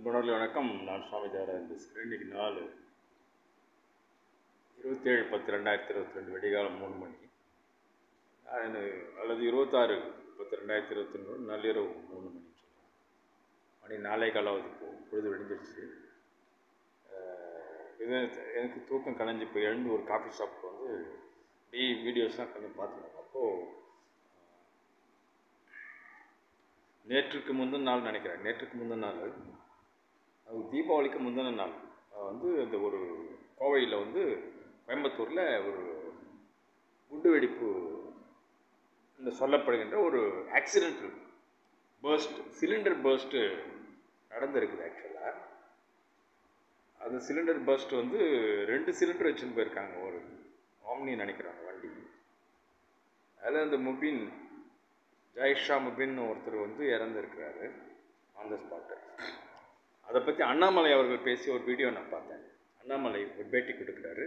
அன்பனோர்களே வணக்கம். நான் சுவாமி தேவராஜன் பேசுகிறேன் நாலு நாள் இருபத்தேழு பத்து ரெண்டாயிரத்தி இருபத்தி ரெண்டு வெடிகாலம் மூணு மணி. நான் அல்லது இருபத்தாறு பத்து ரெண்டாயிரத்தி இருபத்தி ரெண்டு நள்ளிரவு மூணு மணி மணி நாளை காலாவது போகும் பொழுது விடிஞ்சிருச்சு. இது எனக்கு தூக்கம் கலைஞ்சு இப்போ எழுந்து ஒரு காஃபி ஷாப்புக்கு வந்து டி வீடியோஸ்லாம் கொஞ்சம் பார்த்துருந்தோம் அப்போது நேற்றுக்கு முந்தின நாள் நினைக்கிறேன். நேற்றுக்கு முந்தின நாள் தீபாவளிக்கு முந்தின நாள். வந்து இந்த ஒரு கோவையில் வந்து கோயம்புத்தூரில் ஒரு குண்டு வெடிப்பு என்று சொல்லப்படுகின்ற ஒரு ஆக்சிடென்ட் பேர்ஸ்ட் சிலிண்டர் பேர்ஸ்ட்டு நடந்திருக்குது ஆக்சுவலாக அந்த சிலிண்டர் பர்ஸ்ட் வந்து ரெண்டு சிலிண்டர் வச்சுன்னு போயிருக்காங்க. ஒரு ஆம்னி நினைக்கிறாங்க வண்டி. அதில் இந்த முபின் ஜெயஷா முபின் ஒருத்தர் வந்து இறந்துருக்கிறாரு. ஆன் த ஸ்பாட்டு அதை பற்றி அண்ணாமலை அவர்கள் பேசிய ஒரு வீடியோ நான் பார்த்தேன். அண்ணாமலை ஒரு பேட்டி கொடுக்குறாரு.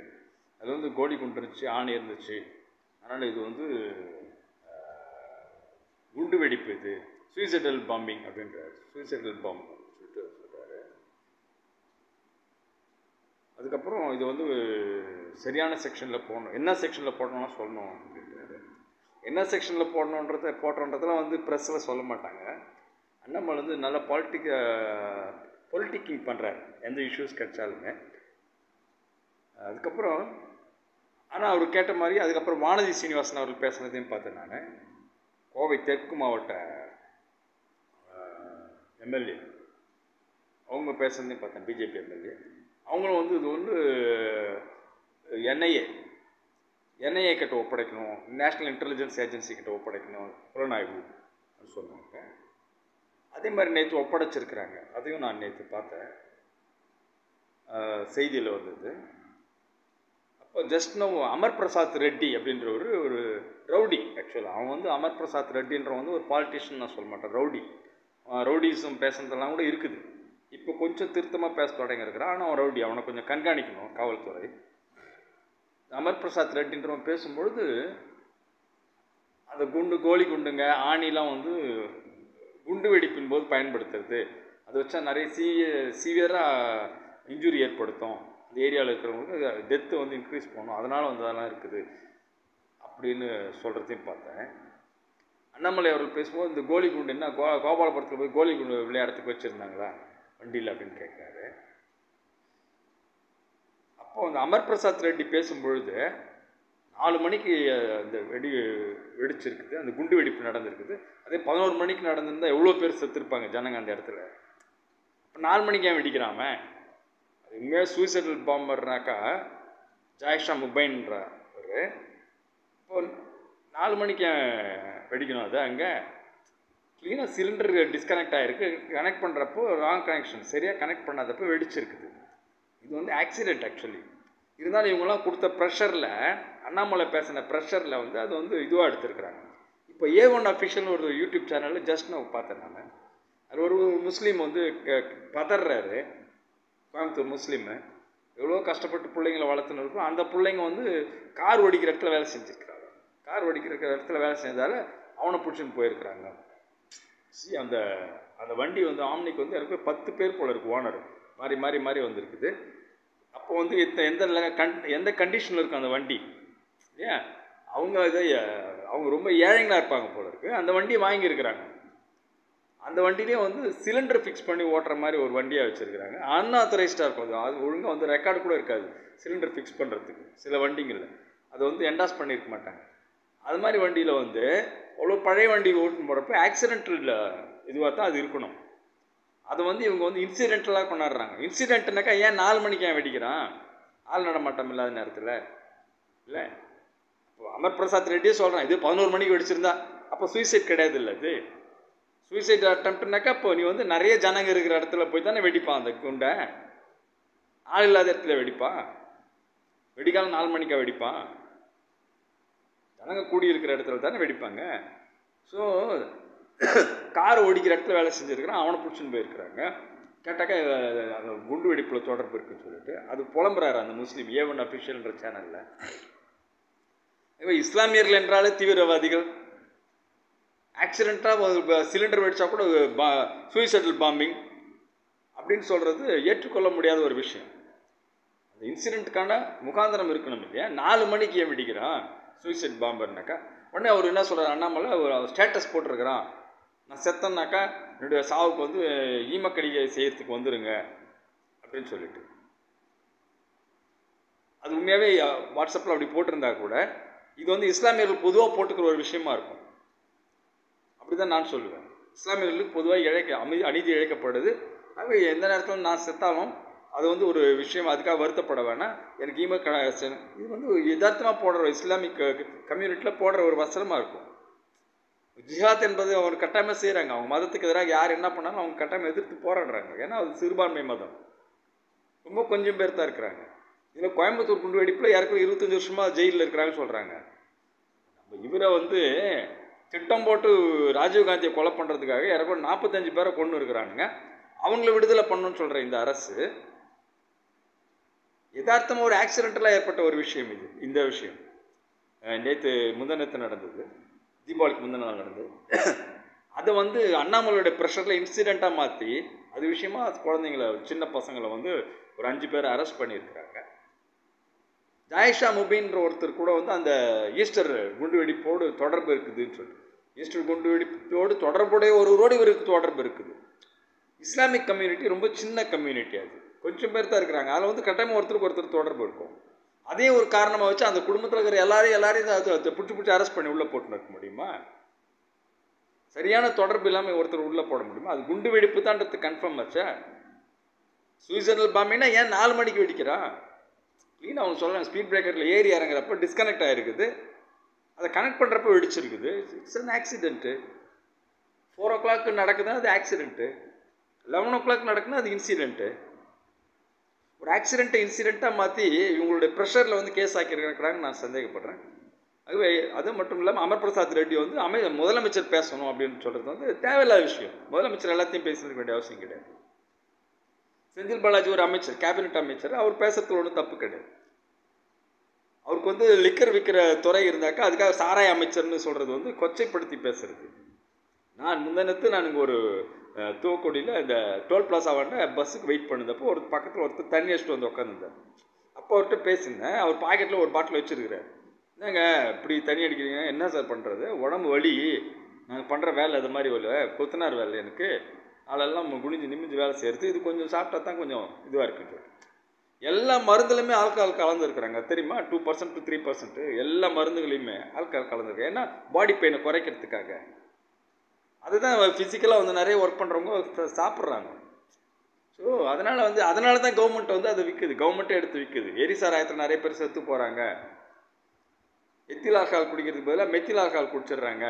அது வந்து கோழி குண்டு இருந்துச்சு ஆணி இருந்துச்சு. அதனால் இது வந்து குண்டு வெடிப்பு இது. சூசைடல் பாம்பிங் அப்படின்றாரு. சூசைடல் பாம்பு சொல்லிட்டு சொல்கிறாரு அதுக்கப்புறம் இது வந்து சரியான செக்ஷனில் போடணும். என்ன செக்ஷனில் போடணும்னா சொல்லணும் அப்படின்றாரு. என்ன செக்ஷனில் போடணுன்றத போட்டோன்றதெல்லாம் வந்து ப்ரெஸ்ஸில் சொல்ல மாட்டாங்க. அண்ணாமலை வந்து நல்ல பாலிட்டிக்க பொலிட்டிக்கிங் பண்ணுறாரு எந்த இஷ்யூஸ் கிடைச்சாலுமே. அதுக்கப்புறம் ஆனால் அவர் கேட்ட மாதிரி அதுக்கப்புறம் வானதி சீனிவாசன் அவர்கள் பேசுனதையும் பார்த்தேன் நான். கோவை தெற்கு மாவட்ட எம்எல்ஏ. அவங்க பேசுனதையும் பார்த்தேன் பிஜேபி எம்எல்ஏ. அவங்களும் வந்து இது வந்து என்ஐஏ. என்ஐஏ கிட்ட ஒப்படைக்கணும் நேஷ்னல் இன்டெலிஜென்ஸ் ஏஜென்சி கிட்ட ஒப்படைக்கணும் புலனாய்வு சொன்னாங்க. அதே மாதிரி நேற்று ஒப்படைச்சிருக்கிறாங்க. அதையும் நான் நேற்று பார்த்தேன். செய்தியில் வந்தது. அப்போ ஜஸ்ட் நோ அமர் பிரசாத் ரெட்டி அப்படின்ற ஒரு ஒரு ரவுடி ஆக்சுவலாக அவன் வந்து அமர் பிரசாத் ரெட்டின்ற வந்து ஒரு பாலிட்டிஷியன் நான் சொல்ல மாட்டேன் ரவுடி. ரவுடிசம் பேசுனதெல்லாம் கூட இருக்குது. இப்போ கொஞ்சம் திருத்தமாக பேச தொடங்கியிருக்கிறான். ஆனால் அவன் ரவுடி அவனை கொஞ்சம் கண்காணிக்கணும் காவல்துறை. அமர் பிரசாத் ரெட்டின்றவன் பேசும்பொழுது அந்த குண்டு கோழி குண்டுங்க ஆணிலாம் வந்து குண்டு வெடிப்பின் போது பயன்படுத்துறது. அதை வச்சா நிறைய சீவிய சீவியராக இன்ஜுரி ஏற்படுத்தும். அந்த ஏரியாவில் இருக்கிறவங்களுக்கு டெத்து வந்து இன்க்ரீஸ் பண்ணும். அதனால் வந்து அதெல்லாம் இருக்குது. அப்படின்னு சொல்கிறதையும் பார்த்தேன். அண்ணாமலை அவர்கள் பேசும்போது இந்த கோலி குண்டு என்ன கோ கோபாலபுரத்தில் போய் கோலி குண்டு விளையாடத்துக்கு வச்சுருந்தாங்களா? வண்டியில் அப்படின்னு கேட்குறாரு. அப்போ அந்த அமர் பிரசாத் ரெட்டி பேசும்பொழுது நாலு மணிக்கு அந்த வெடி வெடிச்சிருக்குது. அந்த குண்டு வெடிப்பு நடந்திருக்குது. அதே பதினோரு மணிக்கு நடந்திருந்தால் எவ்வளோ பேர் செத்துருப்பாங்க ஜனங்க அந்த இடத்துல? இப்போ நாலு மணிக்கு ஏன் வெடிக்கிறாம அது உண்மையாக சூசைடல் பாம்பர்னாக்கா ஜாயிஷா முபைன்ற ஒரு இப்போ நாலு மணிக்கு ஏன் வெடிக்கணும் அது அங்கே? க்ளீனாக சிலிண்டர் டிஸ்கனெக்ட் ஆகிருக்கு கனெக்ட் பண்ணுறப்போ ராங் கனெக்ஷன் சரியாக கனெக்ட் பண்ணாதப்போ வெடிச்சிருக்குது. இது வந்து ஆக்சிடெண்ட் ஆக்சுவலி இருந்தாலும் இவங்கெல்லாம் கொடுத்த ப்ரெஷரில் அண்ணாமலை பேசின ப்ரெஷரில் வந்து அது வந்து இதுவாக எடுத்திருக்கிறாங்க. இப்போ ஏ ஒன் அஃபிஷியல் ஒரு யூடியூப் சேனலில் ஜஸ்ட் நான் பார்த்தேன் நான். அது ஒரு முஸ்லீம் வந்து க- பதறாரு கோயம்புத்தூர் முஸ்லீமு. எவ்வளோ கஷ்டப்பட்டு பிள்ளைங்களை வளர்த்துன்னு இருக்கோ அந்த பிள்ளைங்க வந்து கார் ஓடிக்கிற இடத்துல வேலை செஞ்சுருக்கிறாங்க. கார் ஓடிக்கிற இடத்துல வேலை செஞ்சதால் அவனை பிடிச்சின்னு போயிருக்கிறாங்க. சி அந்த அந்த வண்டி வந்து ஆம்னிக்கு வந்து எனக்கு பத்து பேர் போல இருக்கு ஓனர். மாறி மாறி மாறி வந்திருக்குது. அப்போ வந்து எந்த கண் எந்த கண்டிஷனில் இருக்கும் அந்த வண்டி? ஏன் அவங்க இதை அவங்க ரொம்ப ஏழைங்களாக இருப்பாங்க போல இருக்கு. அந்த வண்டியை வாங்கியிருக்கிறாங்க. அந்த வண்டியிலே வந்து சிலிண்டர் ஃபிக்ஸ் பண்ணி ஓட்டுற மாதிரி ஒரு வண்டியாக வச்சுருக்கிறாங்க. அன்ஆத்தரைஸ்டாக இருக்கும் அது அது ஒழுங்காக வந்து ரெக்கார்டு கூட இருக்காது. சிலிண்டர் ஃபிக்ஸ் பண்ணுறதுக்கு சில வண்டிங்களில். அதை வந்து என்டாஸ் பண்ணியிருக்க மாட்டாங்க. அது மாதிரி வண்டியில் வந்து அவ்வளோ பழைய வண்டி ஓட்டுன்னு போகிறப்ப ஆக்சிடென்டல் இதுவாக தான் அது இருக்கணும். அதை வந்து இவங்க வந்து இன்சிடென்டலாக கொண்டாடுறாங்க. இன்சிடென்ட்னாக்கா ஏன் நாலு மணிக்கு ஏன் வெடிக்கிறான்? ஆள் நடமாட்டம் இல்லாத நேரத்தில். இல்லை? அமர் பிரசாத் ரெட்டியே சொல்கிறான் இது பதினோரு மணிக்கு வெடிச்சிருந்தா. அப்போ சூசைட் கிடையாது இல்லை இது? சூசைட் அட்டம்ப்ட்னாக்கா இப்போ நீ வந்து நிறைய ஜனங்க இருக்கிற இடத்துல போய் தானே வெடிப்பான் அந்த குண்டை. ஆள் இல்லாத இடத்துல வெடிப்பான். வெடிக்காலம் நாலு மணிக்கா வெடிப்பான். ஜனங்க கூடி இருக்கிற இடத்துல தானே வெடிப்பாங்க. ஸோ கார் ஓடிக்கிற இடத்துல வேலை செஞ்சுருக்கிறான் அவனை பிடிச்சின்னு போயிருக்கிறாங்க. கேட்டாக்கா அந்த குண்டு வெடிப்பில் தொடர்பு இருக்குன்னு சொல்லிட்டு அது புலம்புறாரு அந்த முஸ்லீம் ஏ ஒன் அஃபிஷியல்ன்ற சேனலில் இப்போ இஸ்லாமியர்கள் என்றாலே தீவிரவாதிகள். ஆக்சிடெண்ட்டாக சிலிண்டர் வெடிச்சா கூட பா சூசைடல் பாம்பிங் அப்படின்னு சொல்கிறது ஏற்றுக்கொள்ள முடியாத ஒரு விஷயம். அந்த இன்சிடெண்ட்டுக்கான முகாந்திரம் இருக்கணும் இல்லையா? நாலு மணிக்கு ஏன் வெடிக்கிறான் சூசைட் பாம்பர்னாக்கா உடனே அவர் என்ன சொல்கிறார் அண்ணாமலை ஒரு ஸ்டேட்டஸ் போட்டிருக்கிறான். நான் செத்தேன்னாக்கா என்னுடைய சாவுக்கு வந்து ஈமக்கடிகை செய்யறதுக்கு வந்துடுங்க அப்படின்னு சொல்லிட்டு. அது உண்மையாகவே வாட்ஸ்அப்பில் அப்படி போட்டிருந்தா கூட இது வந்து இஸ்லாமியர்கள் பொதுவாக போட்டுக்கிற ஒரு விஷயமா இருக்கும். அப்படி தான் நான் சொல்லுவேன். இஸ்லாமியர்களுக்கு பொதுவாக இழைக்க அமி அநீதி இழைக்கப்படுது. அது எந்த நேரத்திலும் நான் செத்தாலும் அது வந்து ஒரு விஷயம் அதுக்காக வருத்தப்பட வேணாம். எனக்கு ஈம க இது வந்து யதார்த்தமாக போடுற இஸ்லாமிக் கம்யூனிட்டியில் போடுற ஒரு வசனமாக இருக்கும். ஜிஹாத் என்பது அவங்க கட்டாயமாக செய்கிறாங்க அவங்க மதத்துக்கு எதிராக யார் என்ன பண்ணாலும் அவங்க கட்டாயமாக எதிர்த்து போராடுறாங்க. ஏன்னா அது சிறுபான்மை மதம். ரொம்ப கொஞ்சம் பேர் தான் இருக்கிறாங்க. இதில் கோயம்புத்தூர் குண்டு வெடிப்பில் ஏற்கனவே இருபத்தஞ்சி வருஷமாக ஜெயிலில் இருக்கிறாங்கன்னு சொல்கிறாங்க இவரை வந்து திட்டம் போட்டு ராஜீவ்காந்தியை கொலை பண்ணுறதுக்காக யாருக்கும் நாற்பத்தஞ்சு பேரை கொண்டு இருக்கிறானுங்க. அவங்கள விடுதலை பண்ணணும்னு சொல்கிற இந்த அரசு யதார்த்தமாக ஒரு ஆக்சிடென்டலாக ஏற்பட்ட ஒரு விஷயம் இது இந்த விஷயம். நேற்று முந்தனத்து நடந்தது தீபாவளிக்கு முந்தின நாள் நடந்தது. அதை வந்து அண்ணாமலையோடய ப்ரெஷரில் இன்சிடெண்ட்டாக மாற்றி அது விஷயமா குழந்தைங்கள சின்ன பசங்களை வந்து ஒரு அஞ்சு பேர் அரெஸ்ட் பண்ணியிருக்கிறாங்க. ஜாயிஷா முபின்ற ஒருத்தர் கூட வந்து அந்த ஈஸ்டர் குண்டு வெடிப்போடு தொடர்பு இருக்குதுன்னு சொல்லிட்டு. ஈஸ்டர் குண்டு வெடிப்போடு தொடர்புடைய ஒருவரோடு இவருக்கு தொடர்பு இருக்குது. இஸ்லாமிக் கம்யூனிட்டி ரொம்ப சின்ன கம்யூனிட்டி அது. கொஞ்சம் பேர் தான் இருக்கிறாங்க. அதில் வந்து கட்டாயமாக ஒருத்தருக்கு ஒருத்தர் தொடர்பு இருக்கும். அதே ஒரு காரணமாக வச்சு அந்த குடும்பத்தில் இருக்கிற எல்லாரையும் எல்லாரையும் அதை பிடிச்சி பிடிச்சி அரெஸ்ட் பண்ணி உள்ளே போட்டு நிற்க முடியுமா? சரியான தொடர்பு இல்லாமல் ஒருத்தர் உள்ளே போட முடியுமா? அது குண்டு வெடிப்பு தான்றது கன்ஃபார்ம் ஆச்சா? சுவிட்சர்லாந்து பாம்பினா ஏன் நாலு மணிக்கு வெடிக்கிறான் க்ளீனாக அவங்க சொல்லலாம் ஸ்பீட் பிரேக்கரில் ஏறி இறங்குறப்ப டிஸ்கனெக்ட் ஆகிருக்குது அதை கனெக்ட் பண்ணுறப்ப வெடிச்சிருக்குது. It's an accident four o'clock நடக்குதுன்னா அது ஆக்சிடென்ட்டு லெவன் ஓ கிளாக் நடக்குதுன்னா அது இன்சிடென்ட்டு ஒரு ஆக்சிடென்ட்டை இன்சிடெண்ட்டாக மாற்றி இவங்களுடைய ப்ரெஷரில் வந்து கேஸ் ஆக்கியிருக்கிறாங்க நான் சந்தேகப்படுறேன். அதுவே அது மட்டும் இல்லாமல் அமர் பிரசாத் ரெட்டி வந்து அமை முதலமைச்சர் பேசணும் அப்படின்னு சொல்கிறது வந்து தேவையில்லாத விஷயம். முதலமைச்சர் எல்லாத்தையும் பேசியிருக்க வேண்டிய அவசியம் கிடையாது. செந்தில் பாலாஜி ஒரு அமைச்சர் கேபினட் அமைச்சர். அவர் பேசுறதுல ஒன்றும் தப்பு கிடையாது. அவருக்கு வந்து லிக்கர் விற்கிற துறை இருந்தாக்கா அதுக்காக சாராய அமைச்சர்னு சொல்கிறது வந்து கொச்சைப்படுத்தி பேசுறது. நான் முந்தினத்து நான் இங்கே ஒரு தூவக்கொடியில் இந்த டோல் பிளாசாவாண்ட பஸ்ஸுக்கு வெயிட் பண்ணுறப்போ ஒரு பக்கத்தில் ஒருத்தர் தண்ணி அடிச்சுட்டு வந்து உட்காந்துருந்தார் அப்போ அவர்கிட்ட பேசியிருந்தேன். அவர் பாக்கெட்டில் ஒரு பாட்டில் வச்சுருக்கிறார். என்னங்க இப்படி தண்ணி அடிக்கிறீங்க? என்ன சார் பண்ணுறது உடம்பு வலி. நாங்கள் பண்ணுற வேலை அது மாதிரி இல்லை கொத்தனார் வேலை எனக்கு. அதெல்லாம் குனிஞ்சு நிமிஞ்சு வேலை செய்கிறது இது கொஞ்சம் சாப்பிட்டா தான் கொஞ்சம் இதுவாக இருக்குது எல்லா மருந்துலையுமே ஆல்கஹால் கலந்துருக்குறாங்க. தெரியுமா? Two percent to three percent எல்லா மருந்துகளையுமே ஆல்கஹால் கலந்துருக்கு. ஏன்னா பாடி பெயினை குறைக்கிறதுக்காக. அதுதான் ஃபிசிக்கலாக வந்து நிறைய ஒர்க் பண்ணுறவங்க சாப்பிட்றாங்க. ஸோ அதனால் வந்து அதனால தான் கவர்மெண்ட் வந்து அதை விற்குது கவர்மெண்ட்டே எடுத்து விற்குது எரி சாராயத்தில் நிறைய பேர் செத்து போகிறாங்க எத்தில் ஆல்கஹால் குடிக்கிறதுக்கு பதிலாக மெத்தில் ஆல்கஹால் குடிச்சிடுறாங்க.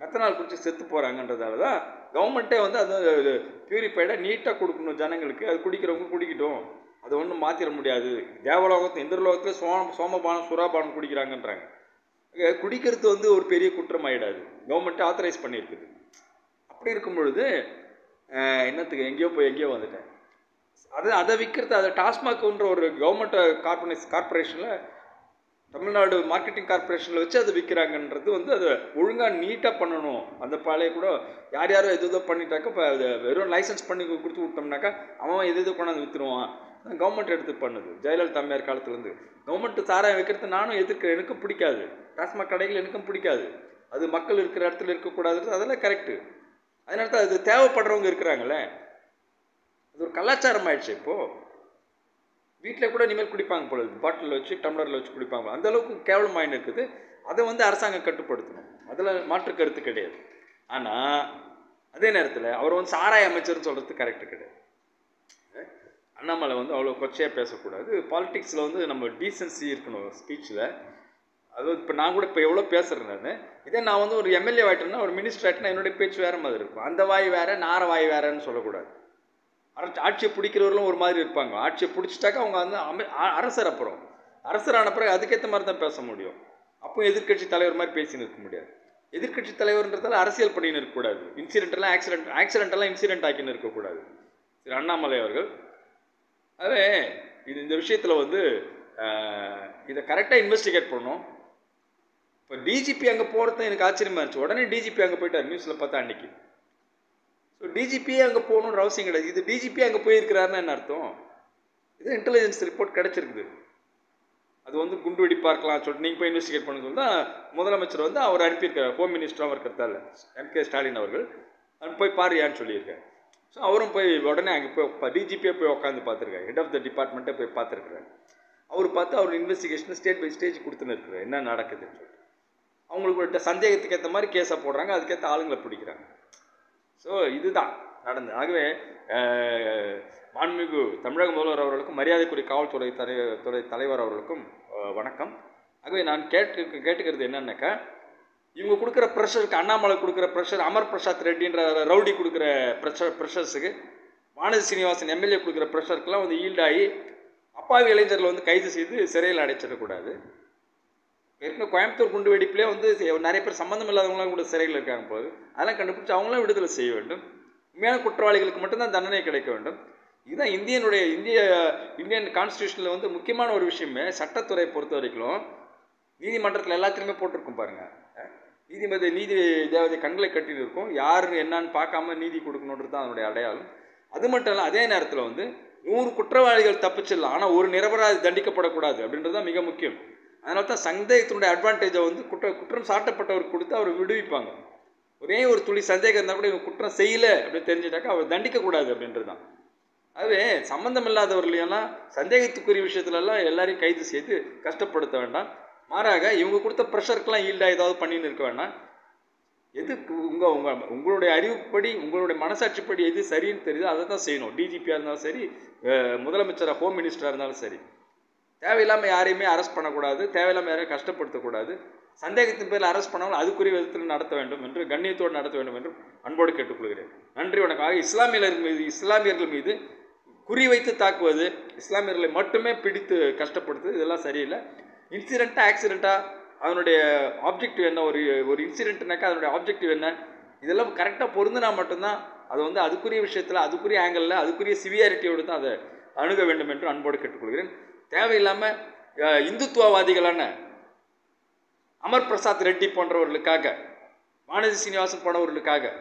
மெத்தனால் குடிச்சு செத்து போகிறாங்கன்றதால தான் கவர்மெண்ட்டே வந்து அது பியூரிஃபைடாக நீட்டாக கொடுக்கணும் ஜனங்களுக்கு. அது குடிக்கிறவங்க குடிக்கட்டும். அது ஒன்றும் மாற்றிட முடியாது. தேவலோகத்து இந்திரலோகத்தில் சோம சோமபானம் சுறாபானம் குடிக்கிறாங்கன்றாங்க. குடிக்கிறது வந்து ஒரு பெரிய குற்றம் ஆகிடாது கவர்மெண்ட்டை ஆத்தரைஸ் பண்ணியிருக்குது. அப்படி இருக்கும் பொழுது என்னத்துக்கு எங்கேயோ போய் எங்கேயோ வந்துட்டேன். அது அதை விற்கிறது அதை டாஸ்மாக்ன்ற ஒரு கவர்மெண்ட் கார்பரேஷன் கார்பரேஷனில் தமிழ்நாடு மார்க்கெட்டிங் கார்பரேஷனில் வச்சு அதை விற்கிறாங்கன்றது வந்து அதை ஒழுங்காக நீட்டாக பண்ணணும். அந்த பாலையை கூட யார் யாரோ எது எதோ பண்ணிட்டாக்க இப்போ அதை வெறும் லைசன்ஸ் பண்ணி கொடுத்து விட்டோம்னாக்கா அவன் எது எது கொண்டாந்து விற்றுருவான் கவர்மெண்ட் எடுத்து பண்ணுது. ஜெயலலிதா அம்மையார் காலத்துலேருந்து. கவர்மெண்ட் சாராயம் வைக்கிறது நானும் எதிர்க்கிறேன். எனக்கும் பிடிக்காது. டாஸ்மாக் கடைகள் எனக்கும் பிடிக்காது. அது மக்கள் இருக்கிற இடத்துல இருக்கக்கூடாதுன்றது அதெல்லாம் கரெக்டு அதனால தான் அது தேவைப்படுறவங்க இருக்கிறாங்களே. அது ஒரு கலாச்சாரம் ஆயிடுச்சு இப்போது வீட்டில் கூட இனிமேல் குடிப்பாங்க போல பாட்டிலில் வச்சு டம்ளரில் வச்சு குடிப்பாங்க அந்த அளவுக்கு கேவலமாயின்னு இருக்குது. அதை வந்து அரசாங்கம் கட்டுப்படுத்தணும். அதில் மாற்று கருத்து கிடையாது. ஆனால் அதே நேரத்தில் அவர் வந்து சாராய அமைச்சர்னு சொல்கிறது கரெக்டு கிடையாது. அண்ணாமலை வந்து அவ்வளோ கொச்சையாக பேசக்கூடாது. பாலிட்டிக்ஸில் வந்து நம்ம டீசன்சி இருக்கணும் ஸ்பீச்சில் அது இப்போ நான் கூட இப்போ எவ்வளோ பேசுகிறேன் நான். இதே நான் வந்து ஒரு எம்எல்ஏ ஆகிட்டேன்னா ஒரு மினிஸ்டர் ஆகிட்டேன்னா என்னுடைய பேச்சு வேறு மாதிரி இருக்கும். அந்த வாய் வேறு நார வாய் வேறன்னு சொல்லக்கூடாது. அரசு ஆட்சியை பிடிக்கிறவர்களும் ஒரு மாதிரி இருப்பாங்க. ஆட்சியை பிடிச்சிட்டாக்கா அவங்க வந்து அமை அரசர் அப்புறம். அரசர் ஆன பிறகு அதுக்கேற்ற மாதிரி தான் பேச முடியும். அப்போ எதிர்கட்சி தலைவர் மாதிரி பேசின்னு இருக்க முடியாது. எதிர்கட்சி தலைவர்ன்றதால அரசியல் பண்ணின்னு இருக்கக்கூடாது இன்சிடென்ட்லாம் ஆக்சிடென்ட் ஆக்சிடென்டெல்லாம் இன்சிடென்ட் ஆக்கின்னு இருக்கக்கூடாது திரு அண்ணாமலை அவர்கள். அதே இது இந்த விஷயத்தில் வந்து இதை கரெக்டாக இன்வெஸ்டிகேட் பண்ணும் இப்போ டிஜிபி அங்கே போகிறது எனக்கு ஆச்சரியமாக இருந்துச்சு. உடனே டிஜிபி அங்கே போயிட்டார். நியூஸில் பார்த்தா அன்னைக்கு. ஸோ டிஜிபியே அங்கே போகணுன்ற அவசியம் கிடையாது. இது டிஜிபி அங்கே போயிருக்கிறாருன்னு என்ன அர்த்தம்? இது இன்டெலிஜென்ஸ் ரிப்போர்ட் கிடச்சிருக்குது. அது வந்து குண்டு வெடி பார்க்கலாம் சொல்லிட்டு நீங்கள் போய் இன்வெஸ்டிகேட் பண்ண சொல்லி தான் முதலமைச்சர் வந்து அவர் அனுப்பியிருக்கார். ஹோம் மினிஸ்டராக இருக்கிறதால எம் கே ஸ்டாலின் அவர்கள். அவன் போய் பாருயான்னு சொல்லியிருக்காரு. ஸோ அவரும் போய் உடனே அங்கே போய் டிஜிபியே போய் உட்காந்து பார்த்துருக்காரு. ஹெட் ஆஃப் த டிபார்ட்மெண்ட்டே போய் பார்த்துருக்குறாரு. அவர் பார்த்து அவர் இன்வெஸ்டிகேஷன் ஸ்டேட் பை ஸ்டேஜ் கொடுத்துன்னு இருக்கிறார் என்ன நடக்குதுன்னு சொல்லிட்டு. அவங்களுக்கு சந்தேகத்துக்கு ஏற்ற மாதிரி கேஸை போடுறாங்க. அதுக்கேற்ற ஆளுங்களை பிடிக்கிறாங்க. ஸோ இதுதான் நடந்தது. ஆகவே மாண்புமிகு தமிழக முதல்வர் அவர்களுக்கும் மரியாதைக்குரிய காவல்துறை தலை துறை தலைவர் அவர்களுக்கும் வணக்கம். ஆகவே நான் கேட்டு கேட்டுக்கிறது என்னன்னாக்கா இவங்க கொடுக்குற ப்ரெஷருக்கு அண்ணாமலை கொடுக்குற ப்ரெஷர் அமர் பிரசாத் ரெட்டின்ற ரவுடி கொடுக்குற ப்ரெஷர் ப்ரெஷர்ஸுக்கு வானதி சீனிவாசன் எம்எல்ஏ கொடுக்குற ப்ரெஷருக்கெல்லாம் வந்து ஈல்டாகி அப்பாவி இளைஞர்களை வந்து கைது செய்து சிறையில் அடைச்சிடக்கூடாது. ஏற்கனவே கோயம்புத்தூர் குண்டு வெடிப்பிலே வந்து நிறைய பேர் சம்மந்தம் இல்லாதவங்களாம் கூட சிறையில் இருக்காங்க போது அதெல்லாம் கண்டுபிடிச்சி அவங்களும் விடுதலை செய்ய வேண்டும். உண்மையான குற்றவாளிகளுக்கு மட்டும்தான் தண்டனை கிடைக்க வேண்டும். இதுதான் இந்தியனுடைய இந்திய இந்தியன் கான்ஸ்டியூஷனில் வந்து முக்கியமான ஒரு விஷயமே சட்டத்துறையை பொறுத்த வரைக்கும் நீதிமன்றத்தில் எல்லாத்துலேயுமே போட்டிருக்கும் பாருங்கள் நீதிமன்ற நீதி தேவதை கண்களை கட்டிட்டு இருக்கும். யார் என்னன்னு பார்க்காம நீதி கொடுக்கணுன்றது தான் அதனுடைய அடையாளம். அது மட்டும் இல்லை அதே நேரத்தில் வந்து நூறு குற்றவாளிகள் தப்பிச்சிடலாம். ஆனால் ஒரு நிரபராதி தண்டிக்கப்படக்கூடாது அப்படின்றது தான் மிக முக்கியம். அதனால தான் சந்தேகத்தினுடைய அட்வான்டேஜை வந்து குற்ற குற்றம் சாட்டப்பட்டவருக்கு கொடுத்து அவர் விடுவிப்பாங்க. ஒரே ஒரு துளி சந்தேகம் இருந்தால் கூட இவங்க குற்றம் செய்யலை அப்படின்னு தெரிஞ்சிட்டாக்கா அவர் தண்டிக்கக்கூடாது அப்படின்றது தான் அதுவே சம்மந்தம் இல்லாதவர்களையெல்லாம் சந்தேகத்துக்குரிய விஷயத்துலலாம் எல்லாரையும் கைது செய்து கஷ்டப்படுத்த வேண்டாம். மாறாக இவங்க கொடுத்த ப்ரெஷருக்கெல்லாம் ஈல்டாக ஏதாவது பண்ணின்னு இருக்க வேண்டாம். எது உங்கள் உங்கள் உங்களுடைய அறிவுப்படி உங்களுடைய மனசாட்சிப்படி எது சரின்னு தெரியுதோ அதை தான் செய்யணும் டிஜிபியாக இருந்தாலும் சரி முதலமைச்சராக ஹோம் மினிஸ்டராக இருந்தாலும் சரி. தேவையில்லாமல் யாரையுமே அரெஸ்ட் பண்ணக்கூடாது தேவையில்லாமல் யாரையும் கஷ்டப்படுத்தக்கூடாது. சந்தேகத்தின் பேரில் அரெஸ்ட் பண்ணாலும் அதுக்குரிய விதத்தில் நடத்த வேண்டும் என்று கண்ணியத்தோடு நடத்த வேண்டும் என்று அன்போடு கேட்டுக்கொள்கிறேன். நன்றி வணக்கம். ஆக இஸ்லாமியர்கள் மீது இஸ்லாமியர்கள் மீது குறி வைத்து தாக்குவது இஸ்லாமியர்களை மட்டுமே பிடித்து கஷ்டப்படுத்துவது இதெல்லாம் சரியில்லை. இன்சிடெண்ட்டாக ஆக்சிடெண்ட்டாக அதனுடைய ஆப்ஜெக்டிவ் என்ன? ஒரு ஒரு இன்சிடெண்ட்னாக்கா அதனுடைய ஆப்ஜெக்டிவ் என்ன? இதெல்லாம் கரெக்டாக பொருந்தினா மட்டும்தான் அது வந்து அதுக்குரிய விஷயத்தில் அதுக்குரிய ஆங்கிளில் அதுக்குரிய சிவியாரிட்டியோடு தான் அதை அணுக வேண்டும் என்று அன்போடு கேட்டுக்கொள்கிறேன். தேவையில்லாமல் இந்துத்துவவாதிகளான அமர் பிரசாத் ரெட்டி போன்றவர்களுக்காக வானதி சீனிவாசன் போன்றவர்களுக்காக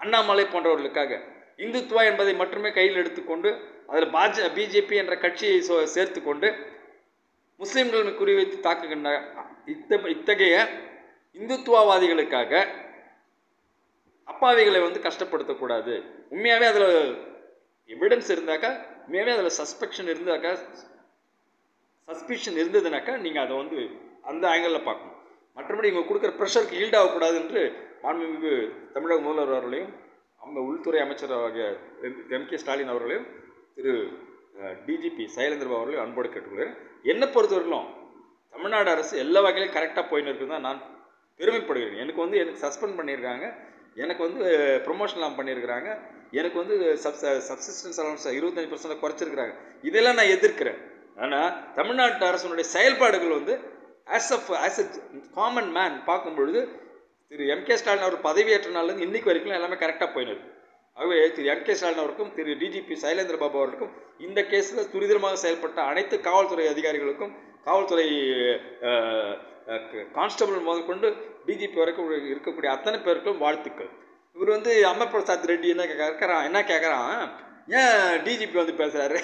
அண்ணாமலை போன்றவர்களுக்காக இந்துத்துவா என்பதை மட்டுமே கையில் எடுத்துக்கொண்டு அதில் பாஜ பிஜேபி என்ற கட்சியை சோ- சேர்த்துக்கொண்டு முஸ்லீம்களை குறிவைத்து தாக்குகின்ற இத்த இத்தகைய இந்துத்துவவாதிகளுக்காக அப்பாவிகளை வந்து கஷ்டப்படுத்தக்கூடாது. உண்மையாகவே அதில் எவிடன்ஸ் இருந்தாக்கா உண்மையாகவே அதில் சஸ்பெக்ஷன் இருந்தாக்கா சஸ்பிஷன் இருந்ததுனாக்கா நீங்கள் அதை வந்து அந்த ஆங்கிளில் பார்க்கணும். மற்றபடி இவங்க கொடுக்குற ப்ரெஷருக்கு ஈல்ட் ஆகக்கூடாது என்று மாண்புமிகு தமிழக முதல்வர் அவர்களையும் அவங்க உள்துறை அமைச்சர் எம் கே ஸ்டாலின் அவர்களையும் திரு டிஜிபி சைலேந்திர அவர்களையும் அன்போடு கேட்டுக்கொள்கிறேன். என்னை பொறுத்தவரையிலும் தமிழ்நாடு அரசு எல்லா வகையிலும் கரெக்டாக போயின்னு இருக்குது தான் நான் பெருமைப்படுகிறேன். எனக்கு வந்து எனக்கு சஸ்பெண்ட் பண்ணியிருக்காங்க. எனக்கு வந்து ப்ரொமோஷன்லாம் பண்ணியிருக்கிறாங்க. எனக்கு வந்து சப்ஸ சப்சிஸ்டன்ஸ் அலவன்ஸ் இருபத்தஞ்சி பர்சன்ட் குறைச்சிருக்கிறாங்க. இதெல்லாம் நான் எதிர்க்கிறேன். ஆனால் தமிழ்நாட்டு அரசனுடைய செயல்பாடுகள் வந்து as of as a common man பார்க்கும் பொழுது திரு எம் கே ஸ்டாலின் அவர் பதவியேற்ற நாள்லேருந்து இன்னைக்கு வரைக்கும் எல்லாமே கரெக்டாக போயினது. ஆகவே திரு எம் கே ஸ்டாலின் அவருக்கும் திரு டிஜிபி சைலேந்திர பாபு அவர்களுக்கும் இந்த கேஸில் துரிதமாக செயல்பட்ட அனைத்து காவல்துறை அதிகாரிகளுக்கும் காவல்துறை கான்ஸ்டபிள் முதற்கொண்டு டிஜிபி வரைக்கும் இருக்கக்கூடிய அத்தனை பேருக்கும் வாழ்த்துக்கள். இவர் வந்து அமர் பிரசாத் ரெட்டி என்ன கேட்குறான் என்ன கேட்குறான் ஏன் டிஜிபி வந்து பேசுகிறாரு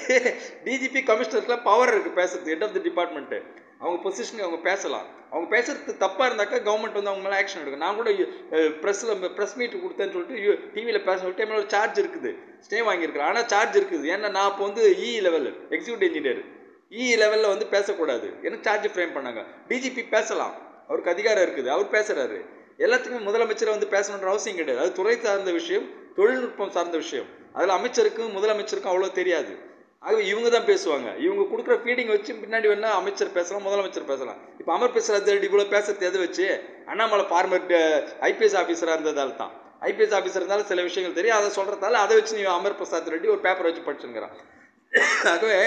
டிஜிபி கமிஷனருக்குலாம் பவர் இருக்குது பேசுறது ஹெட் ஆஃப் த டிபார்ட்மெண்ட்டு அவங்க பொசிஷனுக்கு அவங்க பேசலாம். அவங்க பேசுறது தப்பாக இருந்தாக்கா கவர்மெண்ட் வந்து அவங்க மேலே ஆக்ஷன் எடுக்கும். நான் கூட ப்ரெஸ்ஸில் ப்ரெஸ் மீட் கொடுத்தேன்னு சொல்லிட்டு டிவியில் பேச சொல்லிட்டு மேலே சார்ஜ் இருக்குது. ஸ்டே வாங்கியிருக்கிறேன். ஆனால் சார்ஜ் இருக்குது. ஏன்னா நான் இப்போ வந்து E level executive engineer E லெவலில் வந்து பேசக்கூடாது. எனக்கு சார்ஜ் ஃப்ரேம் பண்ணாங்க? டிஜிபி பேசலாம். அவருக்கு அதிகாரம் இருக்குது. அவர் பேசுகிறாரு எல்லாத்துக்குமே முதலமைச்சரை வந்து பேசணுன்ற அவசியம் கிடையாது. அது துறை சார்ந்த விஷயம். தொழில்நுட்பம் சார்ந்த விஷயம். அதில் அமைச்சருக்கும் முதலமைச்சருக்கும் அவ்வளோ தெரியாது. ஆகவே இவங்க தான் பேசுவாங்க. இவங்க கொடுக்குற ஃபீடிங் வச்சு பின்னாடி வேணா அமைச்சர் பேசலாம் முதலமைச்சர் பேசலாம். இப்போ அமர் பிரசாத் இவ்வளோ பேசுறது எதை வச்சு? அண்ணாமலை ஃபார்மர் ஐபிஎஸ் ஆஃபீஸராக இருந்ததால் தான். ஐபிஎஸ் ஆஃபீஸர் இருந்தாலும் சில விஷயங்கள் தெரியும். அதை சொல்கிறதால அதை வச்சு நீ அமர் பிரசாத் ரெட்டி ஒரு பேப்பர் வச்சு படிச்சுங்கிறான் ஆகவே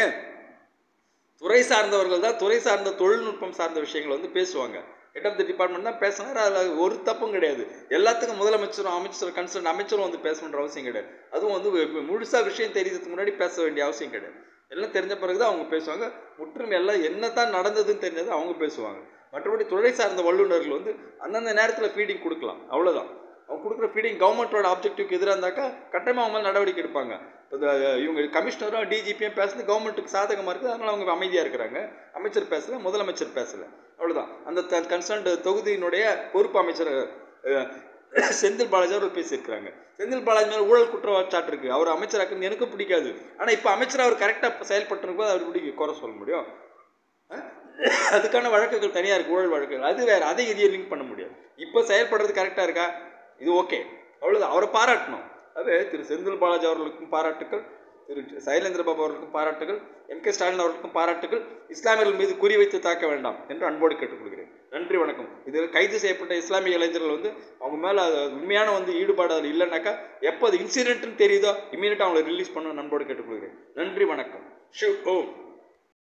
துறை சார்ந்தவர்கள் தான் துறை சார்ந்த தொழில்நுட்பம் சார்ந்த விஷயங்கள் வந்து பேசுவாங்க. ஹெட் ஆஃப் த டிபார்ட்மெண்ட் தான் பேசினார். அதில் ஒரு தப்பும் கிடையாது. எல்லாத்துக்கும் முதலமைச்சரும் அமைச்சரும் கன்சர்ன் அமைச்சரும் வந்து பேசணுன்ற அவசியம் கிடையாது. அதுவும் வந்து முழுசாக விஷயம் தெரியறதுக்கு முன்னாடி பேச வேண்டிய அவசியம் கிடையாது. எல்லாம் தெரிஞ்ச பிறகு தான் அவங்க பேசுவாங்க. முற்றும் எல்லாம் என்ன தான் நடந்ததுன்னு தெரிஞ்சது அவங்க பேசுவாங்க. மற்றபடி துறை சார்ந்த வல்லுநர்கள் வந்து அந்தந்த நேரத்தில் ஃபீடிங் கொடுக்கலாம். அவ்வளோதான் அவங்க கொடுக்குற ஃபீடிங் கவர்மெண்ட்டோட ஆப்ஜெக்டிவ்க்கு எதிராக இருந்தாக்கா கட்டாயமாக அவங்க மேலே நடவடிக்கை எடுப்பாங்க. இவங்க கமிஷனரும் டிஜிபியும் பேசுறது கவர்மெண்ட்டுக்கு சாதகமாக இருக்குது. அதனால் அவங்க அமைதியாக இருக்கிறாங்க. அமைச்சர் பேசலை முதலமைச்சர் பேசல. அவ்வளோதான் அந்த கன்சர்ன்டு தொகுதியினுடைய பொறுப்பு அமைச்சர் செந்தில் பாலாஜி அவர்கள் பேசியிருக்கிறாங்க. செந்தில் பாலாஜி மேலே ஊழல் குற்றச்சாட்டு இருக்குது அவர் அமைச்சராக்குன்னு எனக்கு பிடிக்காது. ஆனால் இப்போ அமைச்சர் அவர் கரெக்டாக செயல்பட்டு போது அவர் எப்படி குறை சொல்ல முடியும்? அதுக்கான வழக்குகள் தனியாக இருக்குது ஊழல் வழக்குகள். அது வேறு. அதை இதையும் லிங்க் பண்ண முடியாது. இப்போ செயல்படுறது கரெக்டாக இருக்கா? இது ஓகே. அவ்வளோதான் அவரை பாராட்டணும். அது திரு செந்தில் பாலாஜி அவர்களுக்கும் பாராட்டுக்கள் திரு சைலேந்திர பாபு அவர்களுக்கும் பாராட்டுகள் எம் கே ஸ்டாலின் அவர்களுக்கும் பாராட்டுகள் இஸ்லாமியர்கள் மீது குறிவைத்து தாக்க வேண்டாம் என்று அன்போடு கேட்டுக்கொள்கிறேன். நன்றி வணக்கம். இதில் கைது செய்யப்பட்ட இஸ்லாமிய இளைஞர்கள் வந்து அவங்க மேலே அது உண்மையான வந்து ஈடுபாடு அதில் இல்லைனாக்கா எப்போ அது இன்சிடென்ட்னு தெரியுதோ இமீடியட்டாக அவங்களை ரிலீஸ் பண்ண நண்போடு கேட்டுக்கொள்கிறேன். நன்றி வணக்கம். ஷிவ் ஓம்.